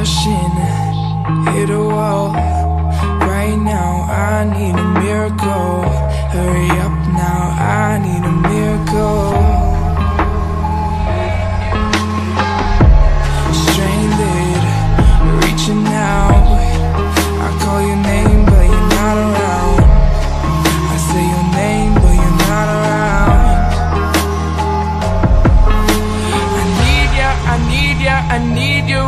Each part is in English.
rushing, hit a wall.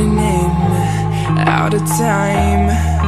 Running out of time.